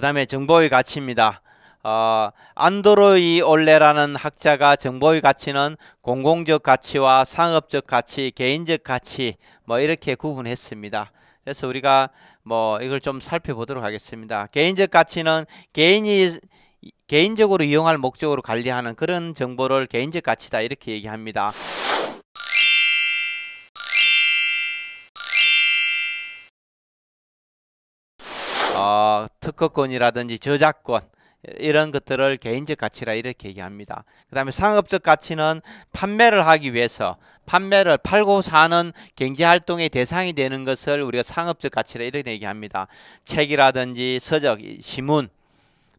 그 다음에 정보의 가치입니다. 어, 안드로이 올레라는 학자가 정보의 가치는 공공적 가치와 상업적 가치, 개인적 가치 뭐 이렇게 구분했습니다. 그래서 우리가 뭐 이걸 좀 살펴보도록 하겠습니다. 개인적 가치는 개인이 개인적으로 이용할 목적으로 관리하는 그런 정보를 개인적 가치다 이렇게 얘기합니다. 어, 특허권이라든지 저작권 이런 것들을 개인적 가치라 이렇게 얘기합니다. 그 다음에 상업적 가치는 판매를 하기 위해서 판매를 팔고 사는 경제활동의 대상이 되는 것을 우리가 상업적 가치라 이렇게 얘기합니다. 책이라든지 서적, 신문,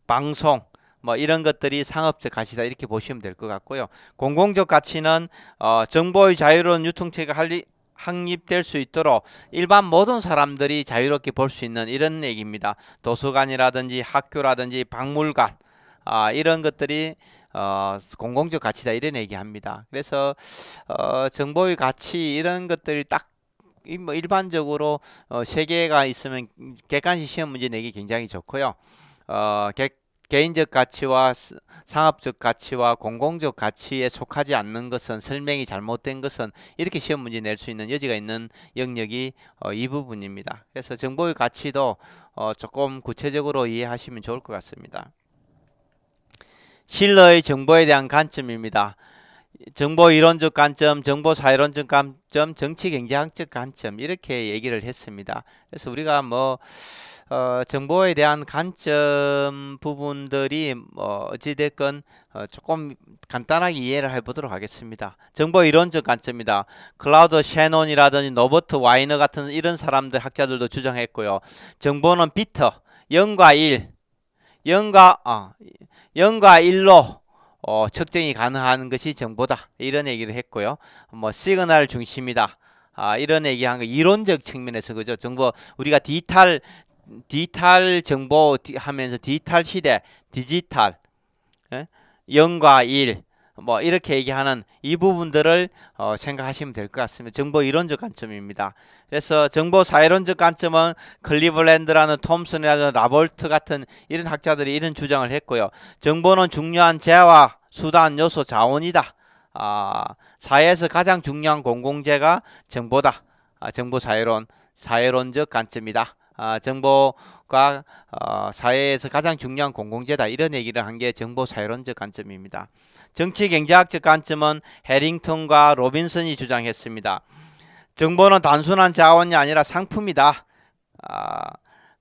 방송 뭐 이런 것들이 상업적 가치다 이렇게 보시면 될 것 같고요. 공공적 가치는 어, 정보의 자유로운 유통체가 확립될 수 있도록 일반 모든 사람들이 자유롭게 볼 수 있는 이런 얘기입니다. 도서관이라든지 학교라든지 박물관 아, 이런 것들이 어, 공공적 가치다 이런 얘기합니다. 그래서 어, 정보의 가치 이런 것들이 딱 뭐 일반적으로 어, 세 개가 있으면 객관식 시험 문제 내기 굉장히 좋고요. 어, 객, 개인적 가치와 상업적 가치와 공공적 가치에 속하지 않는 것은 설명이 잘못된 것은 이렇게 시험 문제 낼 수 있는 여지가 있는 영역이 어, 이 부분입니다. 그래서 정보의 가치도 어, 조금 구체적으로 이해하시면 좋을 것 같습니다. 실러의 정보에 대한 관점입니다. 정보 이론적 관점, 정보 사회론적 관점, 정치 경제학적 관점 이렇게 얘기를 했습니다. 그래서 우리가 뭐 어, 정보에 대한 관점 부분들이 뭐 어찌됐건 어, 조금 간단하게 이해를 해보도록 하겠습니다. 정보 이론적 관점이다. 클로드 섀넌이라든지 노버트 위너 같은 이런 사람들 학자들도 주장했고요. 정보는 비트, 0과 1, 0과 어, 0과 1로 어, 측정이 가능한 것이 정보다 이런 얘기를 했고요. 뭐 시그널 중심이다. 아, 이런 얘기한 거 이론적 측면에서 그죠. 정보 우리가 디지털 디지털 정보 하면서 디지털 시대, 디지털 예? 0과 1, 뭐 이렇게 얘기하는 이 부분들을 어, 생각하시면 될 것 같습니다. 정보 이론적 관점입니다. 그래서 정보 사회론적 관점은 클리블랜드라는 톰슨이라는 라볼트 같은 이런 학자들이 이런 주장을 했고요. 정보는 중요한 재화, 수단, 요소, 자원이다. 아, 사회에서 가장 중요한 공공재가 정보다. 아, 정보 사회론, 사회론적 관점이다. 아, 정보가 어, 사회에서 가장 중요한 공공재다 이런 얘기를 한 게 정보 사회론적 관점입니다. 정치 경제학적 관점은 해링턴과 로빈슨이 주장했습니다. 정보는 단순한 자원이 아니라 상품이다. 아,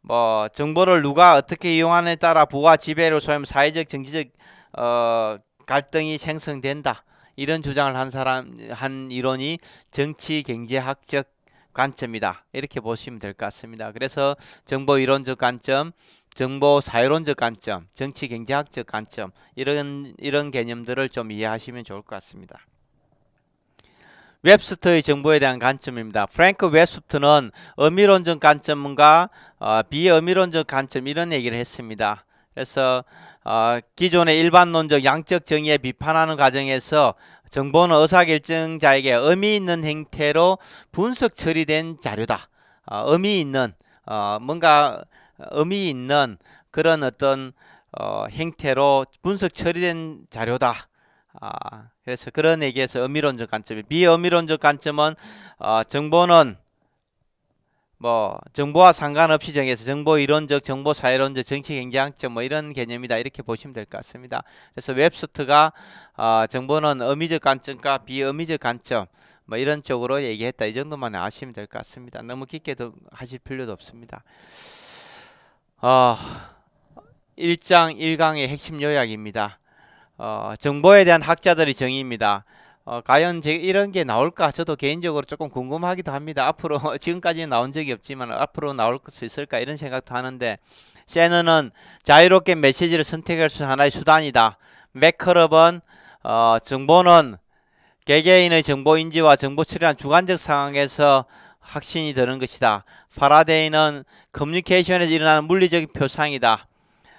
뭐 정보를 누가 어떻게 이용하느냐에 따라 부와 지배로 소위 사회적 정치적 어, 갈등이 생성된다. 이런 주장을 한 사람 한 이론이 정치 경제학적 관점이다. 이렇게 보시면 될 것 같습니다. 그래서 정보 이론적 관점, 정보 사회론적 관점, 정치 경제학적 관점 이런 이런 개념들을 좀 이해하시면 좋을 것 같습니다. 웹스터의 정보에 대한 관점입니다. 프랭크 웹스터는 어미론적 관점과 어, 비어미론적 관점 이런 얘기를 했습니다. 그래서 어, 기존의 일반론적 양적 정의에 비판하는 과정에서 정보는 의사결정자에게 의미 있는 형태로 분석 처리된 자료다. 어, 의미 있는 어, 뭔가 의미 있는 그런 어떤 어, 형태로 분석 처리된 자료다. 아, 그래서 그런 얘기에서 의미론적 관점이 비의미론적 관점은 어, 정보는 뭐 정보와 상관없이 정해서 정보 이론적, 정보 사회론적, 정치 경제학적 뭐 이런 개념이다 이렇게 보시면 될 것 같습니다. 그래서 웹스트가 어, 정보는 의미적 관점과 비의미적 관점 뭐 이런 쪽으로 얘기했다 이 정도만 아시면 될 것 같습니다. 너무 깊게 더 하실 필요도 없습니다. 어, 1장 1강의 핵심 요약입니다. 어, 정보에 대한 학자들의 정의입니다. 어, 과연 제 이런 게 나올까 저도 개인적으로 조금 궁금하기도 합니다. 앞으로 지금까지는 나온 적이 없지만 앞으로 나올 수 있을까 이런 생각도 하는데 셰너는 자유롭게 메시지를 선택할 수 하나의 수단이다. 맥커럽은 어, 정보는 개개인의 정보 인지와 정보 처리한 주관적 상황에서 확신이 드는 것이다. 파라데이는 커뮤니케이션에서 일어나는 물리적인 표상이다.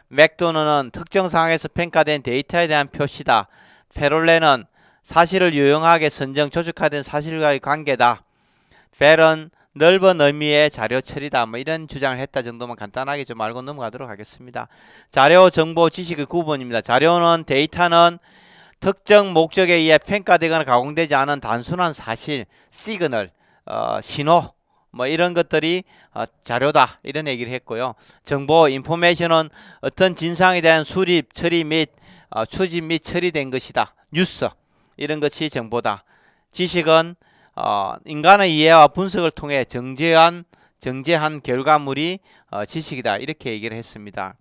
맥도너는 특정 상황에서 평가된 데이터에 대한 표시다. 페롤레는 사실을 유용하게 선정 조직화된 사실과의 관계다. 펠은 넓은 의미의 자료 처리다. 뭐 이런 주장을 했다 정도만 간단하게 좀 알고 넘어가도록 하겠습니다. 자료, 정보, 지식의 구분입니다. 자료는 데이터는 특정 목적에 의해 평가되거나 가공되지 않은 단순한 사실, 시그널, 어, 신호 뭐 이런 것들이 어, 자료다 이런 얘기를 했고요. 정보, information은 어떤 진상에 대한 수립, 처리 및 어, 수집 및 처리된 것이다. 뉴스 이런 것이 정보다. 지식은 어, 인간의 이해와 분석을 통해 정제한 정제한 결과물이 어, 지식이다 이렇게 얘기를 했습니다.